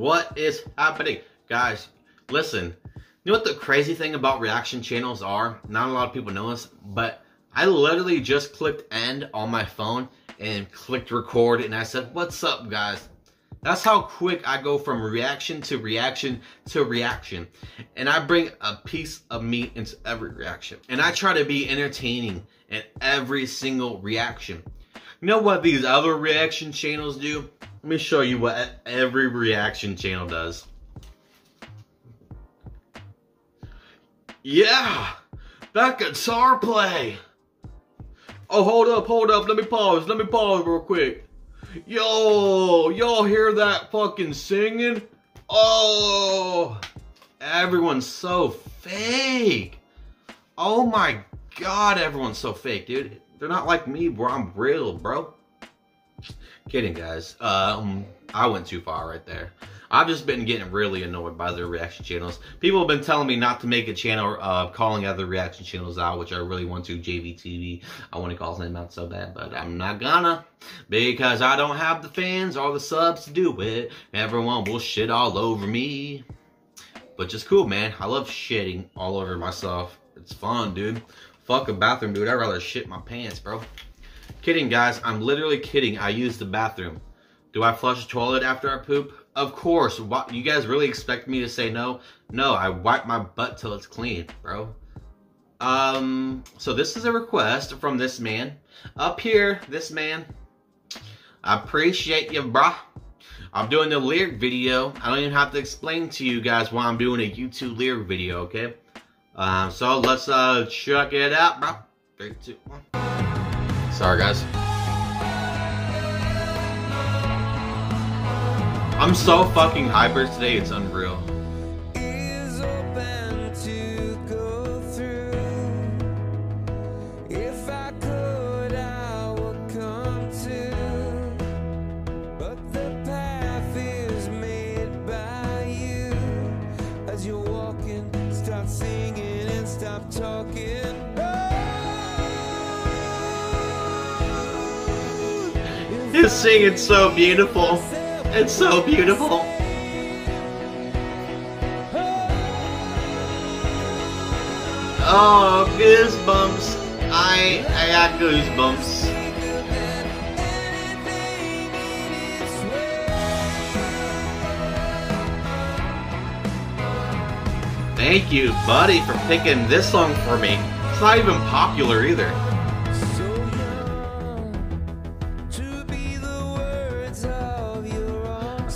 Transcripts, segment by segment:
What is happening? Guys, listen. You know what the crazy thing about reaction channels are? Not a lot of people know this, but I literally just clicked end on my phone and clicked record and I said, what's up guys? That's how quick I go from reaction to reaction to reaction. And I bring a piece of me into every reaction. And I try to be entertaining in every single reaction. You know what these other reaction channels do? Let me show you what every reaction channel does. Yeah, that guitar play. Oh, hold up, hold up. Let me pause. Let me pause real quick. Yo, y'all hear that fucking singing? Oh, everyone's so fake. Oh my god, everyone's so fake, dude. They're not like me, bro. I'm real, bro. Kidding, guys. Um, I went too far right there. I've just been getting really annoyed by the reaction channels. People have been telling me not to make a channel uh, calling other reaction channels out, which I really want to, JVTV. I want to call his name out so bad, but I'm not gonna because I don't have the fans or the subs to do it. Everyone will shit all over me. But just cool, man. I love shitting all over myself. It's fun, dude. Fuck a bathroom, dude. I'd rather shit my pants, bro. Kidding, guys. I'm literally kidding. I use the bathroom. Do I flush the toilet after I poop? Of course. What, you guys really expect me to say no? No, I wipe my butt till it's clean, bro. Um, so this is a request from this man. Up here, this man. I appreciate you, brah. I'm doing the lyric video. I don't even have to explain to you guys why I'm doing a YouTube lyric video, okay? Um, so let's uh check it out, bro. Three, two, one. Sorry, guys. I'm so fucking hyper today, it's unreal. His singing's so beautiful. It's so beautiful. Oh, goosebumps. I I got goosebumps. Thank you, buddy, for picking this song for me. It's not even popular either.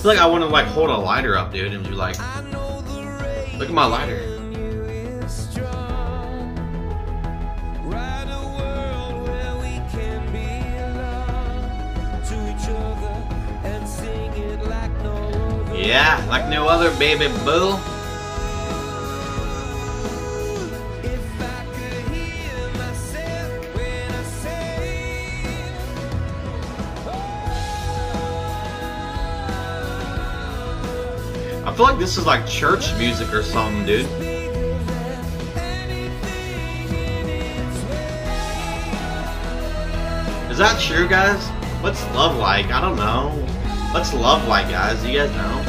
Feel like I want to like hold a lighter up, dude, and be like, look at my lighter. Yeah, like no other, baby boo. I feel like this is like church music or something, dude. Is that true, guys? What's love like? I don't know. What's love like, guys? You guys know?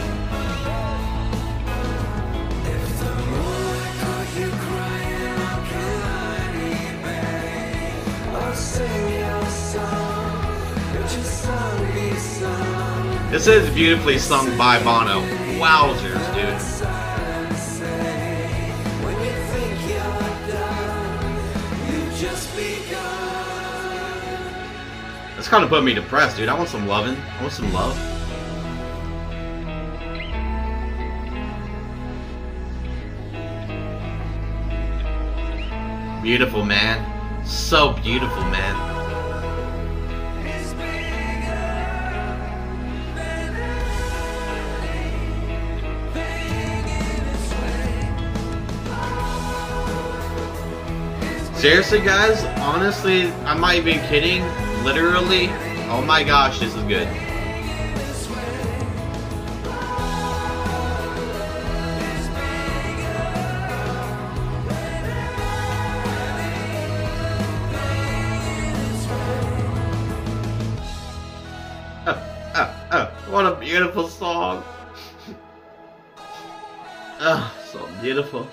This is beautifully sung by Bono. Wowzers, dude. That's kind of put me depressed, dude. I want some loving. I want some love. Beautiful, man. So beautiful, man. Seriously, guys, honestly, I'm not even kidding. Literally, oh my gosh, this is good. What a beautiful song. Oh, so beautiful.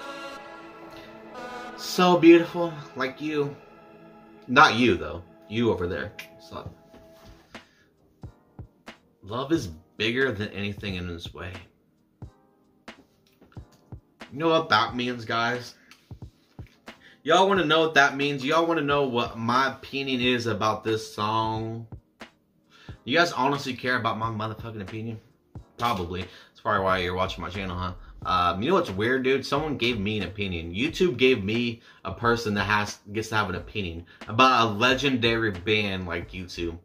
So beautiful, like you. Not you, though. You over there. So, love is bigger than anything in this way. You know what that means, guys? Y'all want to know what that means? Y'all want to know what my opinion is about this song? You guys honestly care about my motherfucking opinion? Probably. Probably why you're watching my channel, huh? Um, you know what's weird, dude? Someone gave me an opinion. YouTube gave me a person that has gets to have an opinion about a legendary band like U2.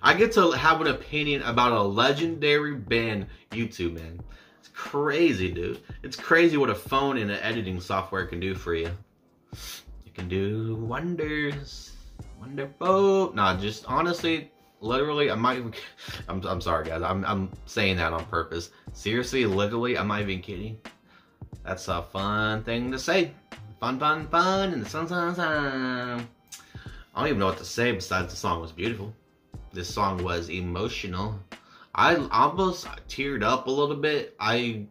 I get to have an opinion about a legendary band, U2, man. It's crazy, dude. It's crazy what a phone and an editing software can do for you. It can do wonders. Wonderful. Nah, just honestly, literally, I'm not even. I'm, I'm sorry, guys. I'm, I'm saying that on purpose. Seriously, literally, I'm not even kidding. That's a fun thing to say. Fun, fun, fun, and the sun, sun, sun. I don't even know what to say besides the song was beautiful. This song was emotional. I almost teared up a little bit. I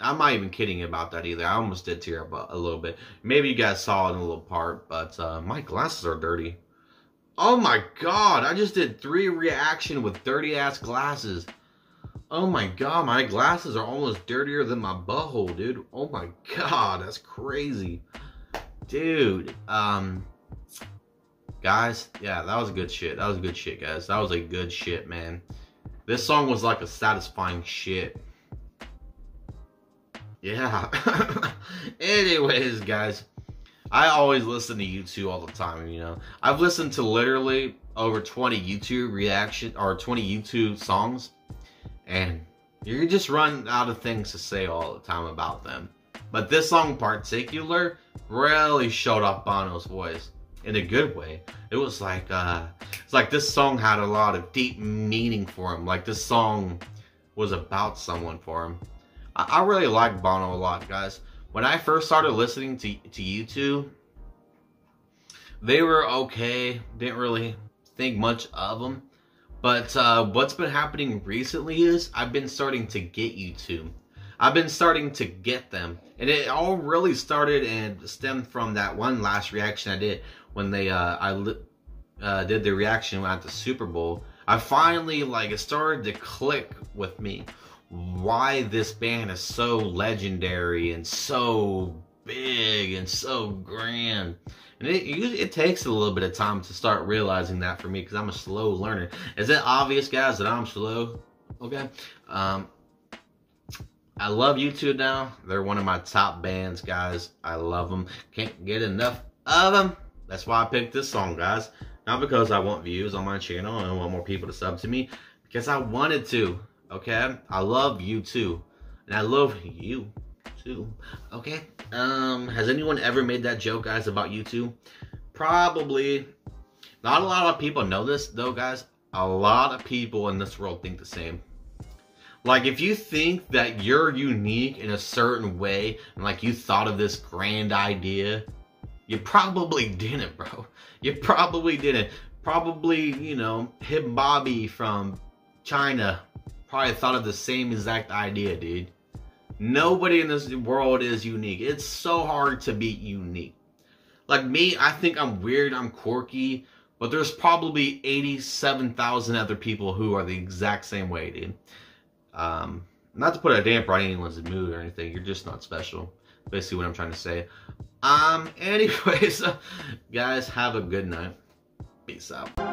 I'm not even kidding about that either. I almost did tear up a, a little bit. Maybe you guys saw it in a little part, but uh, my glasses are dirty. Oh my god, I just did three reaction with dirty ass glasses. Oh my god, my glasses are almost dirtier than my butthole, dude. Oh my god, that's crazy. Dude, um guys, yeah, that was good shit. That was good shit, guys. That was a good shit, man. This song was like a satisfying shit. Yeah. Anyways, guys, I always listen to U2 all the time, you know. I've listened to literally over 20 U2 reaction or 20 U2 songs and you just run out of things to say all the time about them. But this song in particular really showed off Bono's voice in a good way. It was like uh it's like this song had a lot of deep meaning for him. Like this song was about someone for him. I, I really like Bono a lot, guys. When I first started listening to to U2, they were okay. Didn't really think much of them. But uh, what's been happening recently is I've been starting to get U2. I've been starting to get them. And it all really started and stemmed from that one last reaction I did when they uh, I uh, did the reaction at the Super Bowl. I finally like it started to click with me why this band is so legendary and so big and so grand. And it it takes a little bit of time to start realizing that for me because I'm a slow learner. Is it obvious, guys, that I'm slow? Okay. Um, I love U2 now. They're one of my top bands, guys. I love them. Can't get enough of them. That's why I picked this song, guys. Not because I want views on my channel and I want more people to sub to me. Because I wanted to. Okay? I love you too. And I love you too. Okay? Um, has anyone ever made that joke, guys, about you too? Probably. Not a lot of people know this, though, guys. A lot of people in this world think the same. Like, if you think that you're unique in a certain way, and like you thought of this grand idea, you probably didn't, bro. You probably didn't. Probably, you know, Hip Bobby from China probably thought of the same exact idea, dude. Nobody in this world is unique. It's so hard to be unique. Like me, I think I'm weird, I'm quirky, but there's probably 87,000 other people who are the exact same way, dude. Um, not to put a damper on anyone's mood or anything, you're just not special. Basically what I'm trying to say. Um, anyways, guys, have a good night. Peace out.